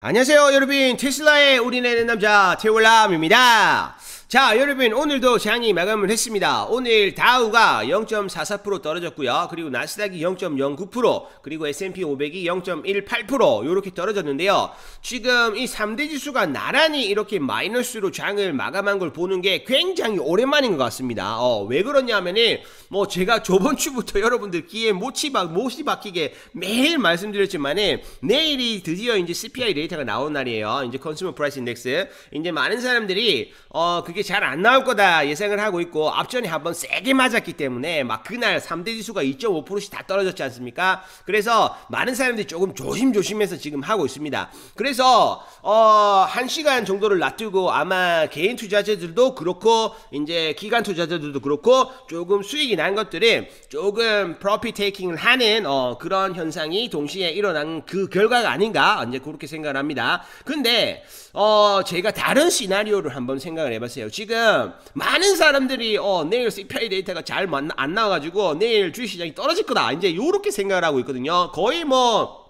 안녕하세요 여러분. 테슬라의 우리네는 남자 태올람입니다 자 여러분 오늘도 장이 마감을 했습니다. 오늘 다우가 0.44% 떨어졌고요. 그리고 나스닥이 0.09% 그리고 S&P 500이 0.18% 이렇게 떨어졌는데요. 지금 이 3대 지수가 나란히 이렇게 마이너스로 장을 마감한 걸 보는 게 굉장히 오랜만인 것 같습니다. 어, 왜 그러냐면은 뭐 제가 저번 주부터 여러분들 귀에 못이 박 못이 박히게 매일 말씀드렸지만은 내일이 드디어 이제 CPI 데이터가 나온 날이에요. 이제 Consumer Price Index 이제 많은 사람들이 어 그게 잘 안 나올 거다 예상을 하고 있고 앞전에 한번 세게 맞았기 때문에 막 그날 3대 지수가 2.5%씩 다 떨어졌지 않습니까? 그래서 많은 사람들이 조금 조심조심해서 지금 하고 있습니다. 그래서 어 1시간 정도를 놔두고 아마 개인 투자자들도 그렇고 이제 기관 투자자들도 그렇고 조금 수익이 난 것들은 조금 프로피 테이킹을 하는 어 그런 현상이 동시에 일어난 그 결과가 아닌가 이제 그렇게 생각을 합니다. 근데 어 제가 다른 시나리오를 한번 생각을 해봤어요. 지금 많은 사람들이 어 내일 CPI 데이터가 잘 안 나와가지고 내일 주식시장이 떨어질 거다. 이제 요렇게 생각을 하고 있거든요. 거의 뭐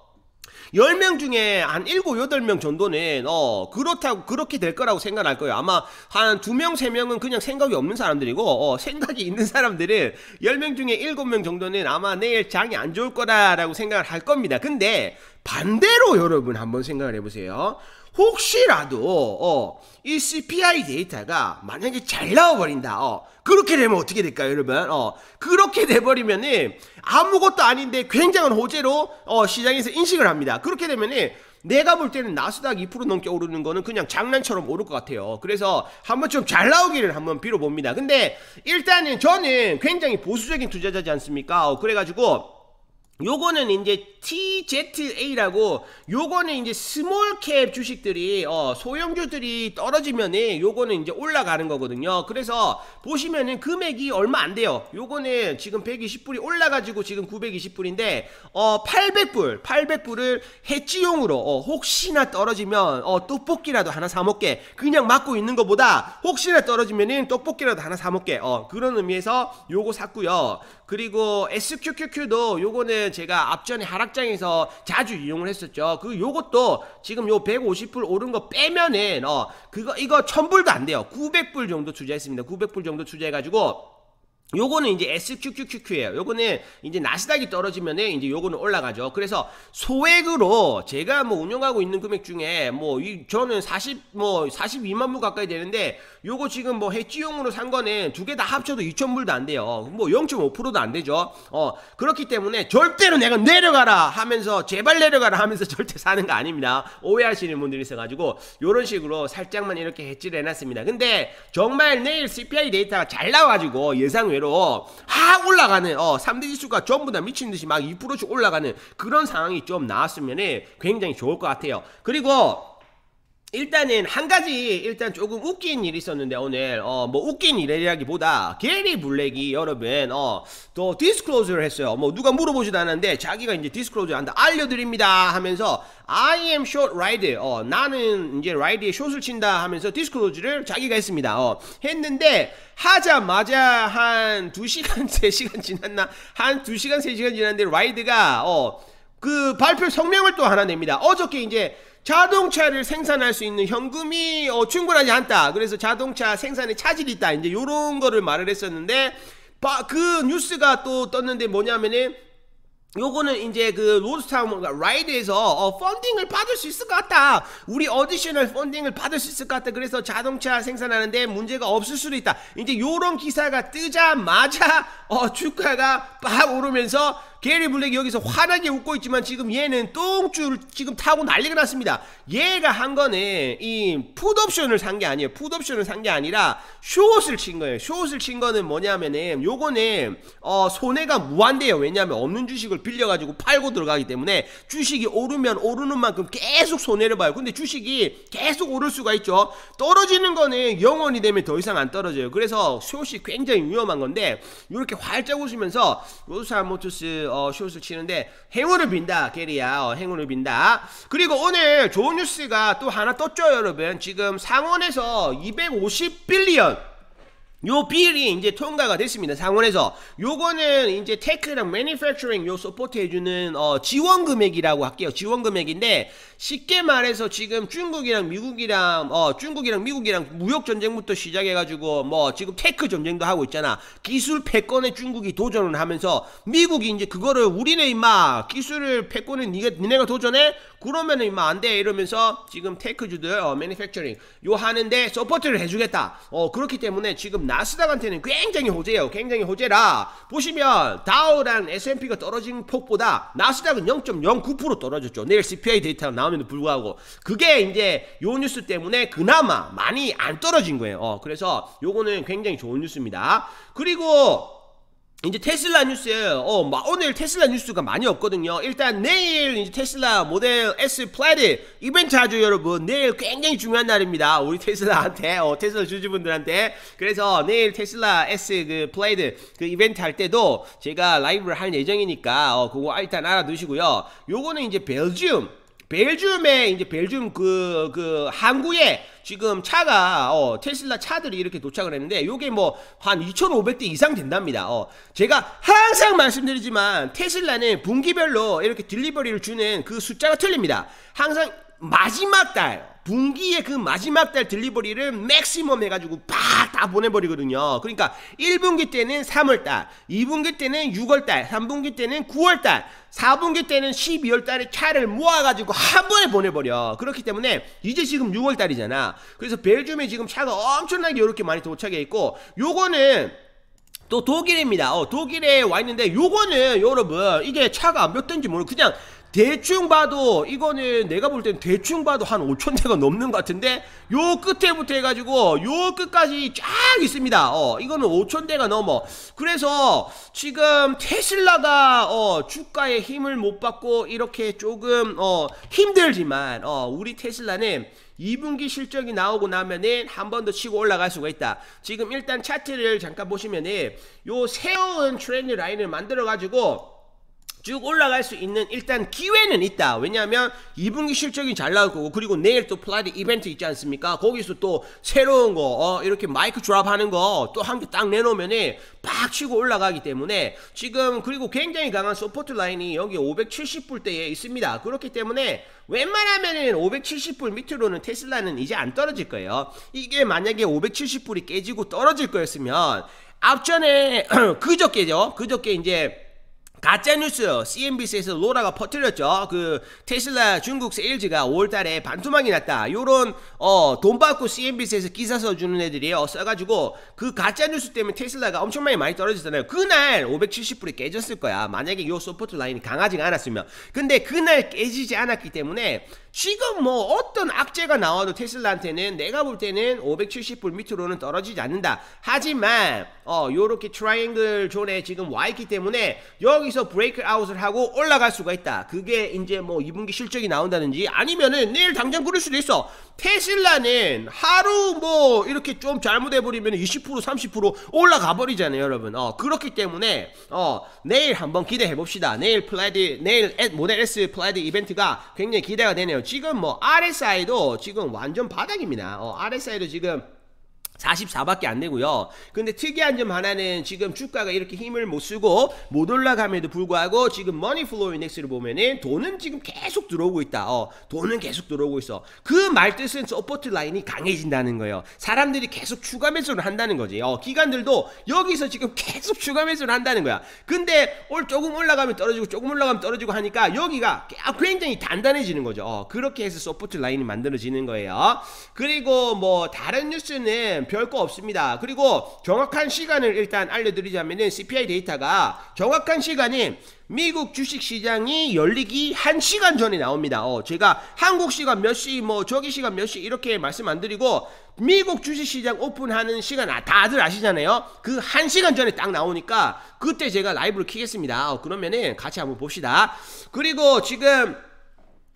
10명 중에 한 7, 8명 정도는 어 그렇다고 그렇게 될 거라고 생각할 거예요. 아마 한 2명, 3명은 그냥 생각이 없는 사람들이고 어 생각이 있는 사람들은 10명 중에 7명 정도는 아마 내일 장이 안 좋을 거다라고 생각을 할 겁니다. 근데 반대로 여러분 한번 생각을 해 보세요. 혹시라도 어, 이 CPI 데이터가 만약에 잘 나와버린다. 어, 그렇게 되면 어떻게 될까요, 여러분? 어, 그렇게 돼버리면은 아무것도 아닌데 굉장한 호재로 어, 시장에서 인식을 합니다. 그렇게 되면은 내가 볼 때는 나스닥 2% 넘게 오르는 거는 그냥 장난처럼 오를 것 같아요. 그래서 한번 좀 잘 나오기를 한번 빌어봅니다. 근데 일단은 저는 굉장히 보수적인 투자자지 않습니까? 어, 그래가지고 요거는 이제 TZA라고 요거는 이제 스몰캡 주식들이 어 소형주들이 떨어지면은 요거는 이제 올라가는 거거든요. 그래서 보시면은 금액이 얼마 안 돼요. 요거는 지금 120불이 올라가지고 지금 920불인데 어 800불 800불을 해지용으로 어 혹시나 떨어지면 어 떡볶이라도 하나 사 먹게 그냥 맞고 있는 것보다 혹시나 떨어지면은 떡볶이라도 하나 사 먹게 어 그런 의미에서 요거 샀고요. 그리고 SQQQ도 요거는 제가 앞전에 하락장에서 자주 이용을 했었죠. 그 요것도 지금 요 150불 오른 거 빼면은 어 그거 이거 1000불도 안 돼요. 900불 정도 투자했습니다. 900불 정도 투자해 가지고 요거는 이제 SQQQQ예요. 요거는 이제 나스닥이 떨어지면은 이제 요거는 올라가죠. 그래서 소액으로 제가 뭐 운영하고 있는 금액 중에 뭐 이 저는 40 뭐 42만 불 가까이 되는데 요거 지금 뭐 해지용으로 산 거는 두 개 다 합쳐도 2천 불도 안 돼요. 뭐 0.5%도 안 되죠. 어 그렇기 때문에 절대로 내가 내려가라 하면서 제발 내려가라 하면서 절대 사는 거 아닙니다. 오해하시는 분들이 있어가지고 요런 식으로 살짝만 이렇게 헤지를 해놨습니다. 근데 정말 내일 CPI 데이터가 잘 나와가지고 예상 외 대로 확 올라가는 어 3대 지수가 전부 다 미친 듯이 막 2%씩 올라가는 그런 상황이 좀 나왔으면 굉장히 좋을 것 같아요. 그리고 일단은 한 가지 일단 조금 웃긴 일이 있었는데 오늘 어 뭐 웃긴 일이라기보다 게리 블랙이 여러분 어 또 disclose를 했어요. 뭐 누가 물어보지도 않았는데 자기가 이제 disclose 한다 알려드립니다 하면서 I am short RIDE 어 나는 이제 RIDE에 short을 친다 하면서 disclose를 자기가 했습니다. 어 했는데 하자마자 한 2시간 3시간 지났나? 한 2시간 3시간 지났는데 RIDE가 어 그 발표 성명을 또 하나 냅니다. 어저께 이제 자동차를 생산할 수 있는 현금이 어, 충분하지 않다. 그래서 자동차 생산에 차질이 있다. 이제 요런 거를 말을 했었는데 바, 그 뉴스가 또 떴는데 뭐냐면은 요거는 이제 그 Lordstown RIDE에서 어, funding을 받을 수 있을 것 같다. 우리 additional funding을 받을 수 있을 것 같다. 그래서 자동차 생산하는데 문제가 없을 수도 있다. 이제 요런 기사가 뜨자마자 어, 주가가 빡 오르면서 게리 블랙이 여기서 환하게 웃고 있지만 지금 얘는 똥줄 지금 타고 난리가 났습니다. 얘가 한 거는 이 풋옵션을 산 게 아니에요. 풋옵션을 산 게 아니라 short을 친 거예요. short을 친 거는 뭐냐면은 요거는 어 손해가 무한대요. 왜냐하면 없는 주식을 빌려가지고 팔고 들어가기 때문에 주식이 오르면 오르는 만큼 계속 손해를 봐요. 근데 주식이 계속 오를 수가 있죠. 떨어지는 거는 영원이 되면 더 이상 안 떨어져요. 그래서 숏이 굉장히 위험한 건데 이렇게 활짝 웃으면서 Lordstown Motors 어, 숏을 치는데 행운을 빈다 게리야 어, 행운을 빈다 그리고 오늘 좋은 뉴스가 또 하나 떴죠 여러분 지금 상원에서 250 billion 요 bill이 이제 통과가 됐습니다. 상원에서 요거는 이제 tech랑 manufacturing 요 support 해주는 어, 지원 금액이라고 할게요. 지원 금액인데 쉽게 말해서 지금 중국이랑 미국이랑 어 중국이랑 미국이랑 무역 전쟁부터 시작해가지고 뭐 지금 tech 전쟁도 하고 있잖아. 기술 패권에 중국이 도전을 하면서 미국이 이제 그거를 우리네 임마 기술을 패권에 니가 니네가 도전해? 그러면은 임마 안 돼 이러면서 지금 tech주들 어 manufacturing 요 하는데 support를 해주겠다. 어 그렇기 때문에 지금 나스닥한테는 굉장히 호재예요. 굉장히 호재라 보시면 다우랑 S&P가 떨어진 폭보다 나스닥은 0.09% 떨어졌죠. 내일 CPI 데이터가 나옴에도 불구하고 그게 이제 요 뉴스 때문에 그나마 많이 안 떨어진 거예요. 어 그래서 요거는 굉장히 좋은 뉴스입니다. 그리고 이제 테슬라 뉴스, 어, 막 오늘 테슬라 뉴스가 많이 없거든요. 일단 내일 이제 테슬라 Model S Plaid 이벤트 하죠, 여러분. 내일 굉장히 중요한 날입니다. 우리 테슬라한테, 어, 테슬라 주주분들한테. 그래서 내일 테슬라 S 그 Plaid 그 이벤트 할 때도 제가 라이브를 할 예정이니까, 어, 그거 일단 알아두시고요. 요거는 이제 벨지움. 벨지움에 이제 벨지움 그, 그 항구에 지금 차가 어, 테슬라 차들이 이렇게 도착을 했는데 요게 뭐 한 2,500대 이상 된답니다. 어, 제가 항상 말씀드리지만 테슬라는 분기별로 이렇게 딜리버리를 주는 그 숫자가 틀립니다. 항상 마지막 달 분기의 그 마지막 달 딜리버리를 맥시멈 해가지고 팍 다 보내버리거든요. 그러니까 1분기 때는 3월달, 2분기 때는 6월달, 3분기 때는 9월달, 4분기 때는 12월달에 차를 모아가지고 한 번에 보내버려. 그렇기 때문에 이제 지금 6월달이잖아. 그래서 벨gium에 지금 차가 엄청나게 이렇게 많이 도착해 있고 요거는 또 독일입니다. 어, 독일에 와 있는데 요거는 여러분 이게 차가 몇 대인지 모르고 그냥 대충 봐도 이거는 내가 볼 땐 대충 봐도 한 5천 대가 넘는 것 같은데 요 끝에부터 해가지고 요 끝까지 쫙 있습니다. 어 이거는 5천 대가 넘어. 그래서 지금 테슬라가 어 주가에 힘을 못 받고 이렇게 조금 어 힘들지만 어 우리 테슬라는 2분기 실적이 나오고 나면은 한 번 더 치고 올라갈 수가 있다. 지금 일단 차트를 잠깐 보시면은 요 세운 trend line을 만들어 가지고 쭉 올라갈 수 있는 일단 기회는 있다. 왜냐하면 2분기 실적이 잘 나올 거고 그리고 내일 또 Plaid 이벤트 있지 않습니까? 거기서 또 새로운 거 어, 이렇게 mic drop 하는 거 또 한 개 딱 내놓으면은 팍 치고 올라가기 때문에 지금 그리고 굉장히 강한 support line이 여기 570불대에 있습니다. 그렇기 때문에 웬만하면은 570불 밑으로는 테슬라는 이제 안 떨어질 거예요. 이게 만약에 570불이 깨지고 떨어질 거였으면 앞전에 그저께죠. 그저께 이제 가짜뉴스 CNBC에서 로라가 퍼뜨렸죠. 그 테슬라 중국 sales가 5월달에 반토막이 났다. 요런 어, 돈 받고 CNBC에서 기사 써주는 애들이 어, 써가지고 그 가짜뉴스 때문에 테슬라가 엄청나게 많이 떨어졌잖아요. 그날 570불이 깨졌을 거야. 만약에 요 support line이 강하지 않았으면. 근데 그날 깨지지 않았기 때문에 지금 뭐 어떤 악재가 나와도 테슬라한테는 내가 볼 때는 570불 밑으로는 떨어지지 않는다. 하지만 어 요렇게 triangle zone에 지금 와 있기 때문에 여기서 breakout을 하고 올라갈 수가 있다. 그게 이제 뭐 2분기 실적이 나온다든지 아니면은 내일 당장 그럴 수도 있어. 테슬라는 하루 뭐 이렇게 좀 잘못해 버리면 20% 30% 올라가 버리잖아요, 여러분. 어 그렇기 때문에 어 내일 한번 기대해 봅시다. 내일 Plaid 내일 Model S Plaid 이벤트가 굉장히 기대가 되네요. 지금 뭐 RSI도 지금 완전 바닥입니다. 어 RSI도 지금 44밖에 안 되고요. 근데 특이한 점 하나는 지금 주가가 이렇게 힘을 못 쓰고 못 올라감에도 불구하고 지금 money flow index를 보면은 돈은 지금 계속 들어오고 있다. 어, 돈은 계속 들어오고 있어. 그 말 뜻은 support line이 강해진다는 거예요. 사람들이 계속 추가 매수를 한다는 거지. 어, 기관들도 여기서 지금 계속 추가 매수를 한다는 거야. 근데 올 조금 올라가면 떨어지고 조금 올라가면 떨어지고 하니까 여기가 굉장히 단단해지는 거죠. 어, 그렇게 해서 support line이 만들어지는 거예요. 그리고 뭐 다른 뉴스는 별거 없습니다. 그리고 정확한 시간을 일단 알려드리자면은 CPI 데이터가 정확한 시간이 미국 주식 시장이 열리기 1시간 전에 나옵니다. 어, 제가 한국 시간 몇 시, 뭐 저기 시간 몇 시 이렇게 말씀 안 드리고 미국 주식 시장 오픈하는 시간 아, 다들 아시잖아요. 그 1시간 전에 딱 나오니까 그때 제가 라이브를 키겠습니다. 어, 그러면은 같이 한번 봅시다. 그리고 지금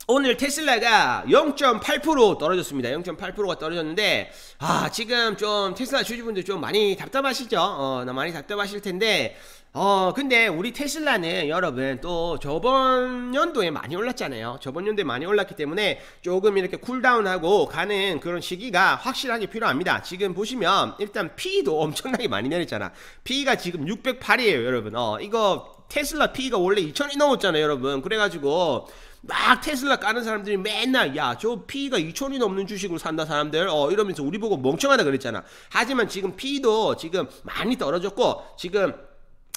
오늘 테슬라가 0.8% 떨어졌습니다. 0.8%가 떨어졌는데 아 지금 좀 테슬라 주주분들 좀 많이 답답하시죠? 어, 많이 답답하실 텐데 어 근데 우리 테슬라는 여러분 또 저번 연도에 많이 올랐잖아요. 저번 연도에 많이 올랐기 때문에 조금 이렇게 쿨다운하고 가는 그런 시기가 확실하게 필요합니다. 지금 보시면 일단 P도 엄청나게 많이 내렸잖아. P가 지금 608이에요 여러분. 어 이거 테슬라 P가 원래 2000이 넘었잖아요 여러분. 그래가지고 막 테슬라 까는 사람들이 맨날 야 저 P가 2천이 넘는 주식으로 산다 사람들 어 이러면서 우리 보고 멍청하다 그랬잖아. 하지만 지금 P도 지금 많이 떨어졌고 지금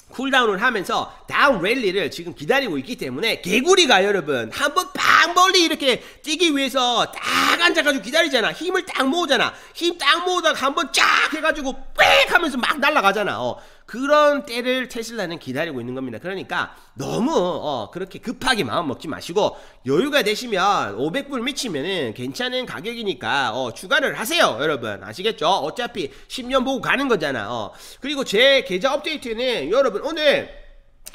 쿨다운을 하면서 다운 랠리를 지금 기다리고 있기 때문에 개구리가 여러분 한번 팍 멀리 이렇게 뛰기 위해서 딱 앉아가지고 기다리잖아 힘을 딱 모으잖아 힘 딱 모으다가 한번 쫙 해가지고 빽 하면서 막 날아가잖아 어. 그런 때를 테슬라는 기다리고 있는 겁니다. 그러니까 너무 어, 그렇게 급하게 마음 먹지 마시고 여유가 되시면 500불 밑이면은 괜찮은 가격이니까 어, 추가를 하세요 여러분. 아시겠죠? 어차피 10년 보고 가는 거잖아 어. 그리고 제 계좌 업데이트는 여러분 오늘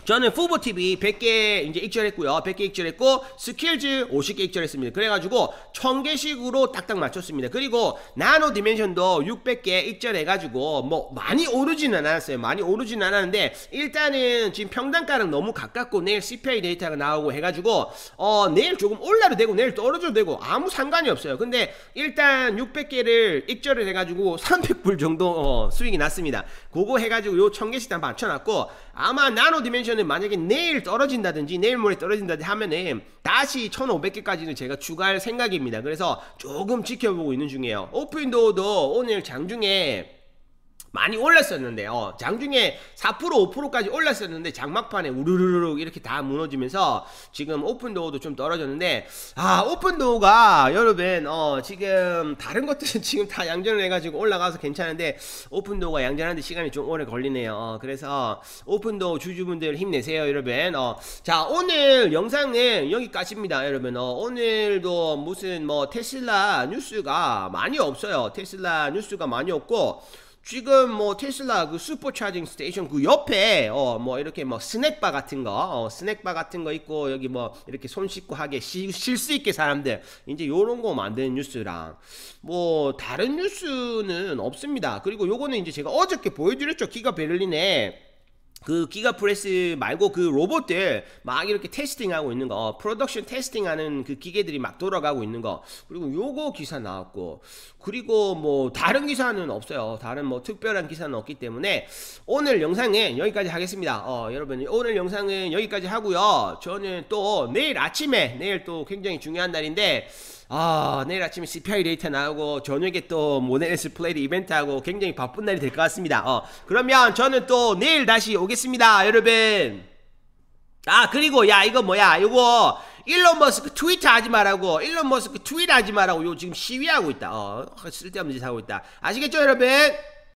저는 fuboTV 100개 이제 익절했고요. 100개 익절했고, 스킬즈 50개 익절했습니다. 그래가지고, 1000개씩으로 딱딱 맞췄습니다. 그리고, 나노 디멘션도 600개 익절해가지고, 뭐, 많이 오르지는 않았어요. 많이 오르지는 않았는데, 일단은 지금 평단가랑 너무 가깝고, 내일 CPI 데이터가 나오고 해가지고, 어, 내일 조금 올라도 되고, 내일 떨어져도 되고, 아무 상관이 없어요. 근데, 일단 600개를 익절을 해가지고, 300불 정도, 어, 수익이 났습니다. 그거 해가지고, 요 1000개씩 다 맞춰놨고, 아마 나노 디멘션 은 만약에 내일 떨어진다든지 내일 모레 떨어진다든지 하면은 다시 1500개까지는 제가 추가할 생각입니다. 그래서 조금 지켜보고 있는 중이에요. 오픈도어도 오늘 장중에 많이 올랐었는데 요. 장중에 4% 5%까지 올랐었는데 장막판에 우르르르 이렇게 다 무너지면서 지금 오픈도어도 좀 떨어졌는데 아 오픈도어가 여러분 어 지금 다른 것들은 지금 다 양전을 해가지고 올라가서 괜찮은데 오픈도어가 양전하는데 시간이 좀 오래 걸리네요. 어, 그래서 오픈도어 주주분들 힘내세요 여러분. 어, 자 오늘 영상은 여기까지입니다 여러분. 어, 오늘도 무슨 뭐 테슬라 뉴스가 많이 없어요. 테슬라 뉴스가 많이 없고 지금 뭐 테슬라 그 super charging station 그 옆에 어 뭐 이렇게 뭐 스낵바 같은 거 어, 스낵바 같은 거 있고 여기 뭐 이렇게 손 씻고 하게 쉴 수 있게 사람들 이제 요런 거 만드는 뉴스랑 뭐 다른 뉴스는 없습니다. 그리고 요거는 이제 제가 어저께 보여드렸죠. 기가 베를린에 그 기가 프레스 말고 그 로봇들 막 이렇게 testing하고 있는 거 어, production testing하는 그 기계들이 막 돌아가고 있는 거. 그리고 요거 기사 나왔고 그리고 뭐 다른 기사는 없어요. 다른 뭐 특별한 기사는 없기 때문에 오늘 영상은 여기까지 하겠습니다. 어, 여러분 오늘 영상은 여기까지 하고요. 저는 또 내일 아침에 내일 또 굉장히 중요한 날인데 아 내일 아침에 CPI 데이터 나오고 저녁에 또 Model S Plaid 이벤트 하고 굉장히 바쁜 날이 될 것 같습니다. 어 그러면 저는 또 내일 다시 오겠습니다 여러분. 아 그리고 야 이거 뭐야? 이거 일론 머스크 트위터 하지 말라고 일론 머스크 트윗 하지 말라고 요 지금 시위하고 있다. 어 쓸데없는 짓 하고 있다. 아시겠죠 여러분